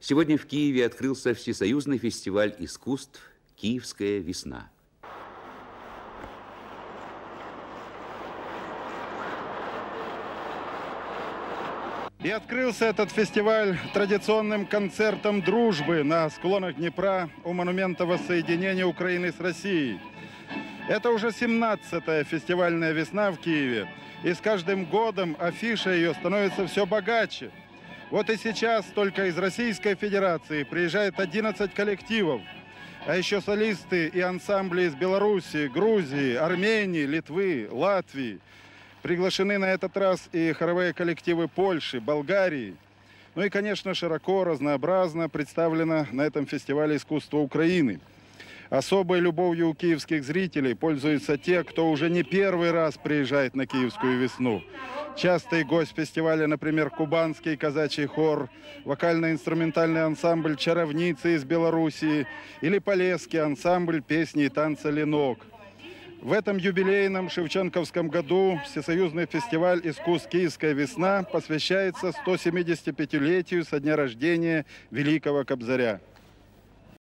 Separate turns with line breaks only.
Сегодня в Киеве открылся Всесоюзный фестиваль искусств «Киевская весна».
И открылся этот фестиваль традиционным концертом дружбы на склонах Днепра у монумента воссоединения Украины с Россией. Это уже 17-я фестивальная весна в Киеве. И с каждым годом афиша ее становится все богаче. Вот и сейчас только из Российской Федерации приезжает 11 коллективов. А еще солисты и ансамбли из Белоруссии, Грузии, Армении, Литвы, Латвии. Приглашены на этот раз и хоровые коллективы Польши, Болгарии. Ну и, конечно, широко, разнообразно представлено на этом фестивале искусства Украины. Особой любовью у киевских зрителей пользуются те, кто уже не первый раз приезжает на Киевскую весну. Частый гость фестиваля, например, кубанский казачий хор, вокально-инструментальный ансамбль «Чаровницы» из Белоруссии или полесский ансамбль песни и танца «Ленок». В этом юбилейном Шевченковском году Всесоюзный фестиваль искусств «Киевская весна» посвящается 175-летию со дня рождения великого Кобзаря.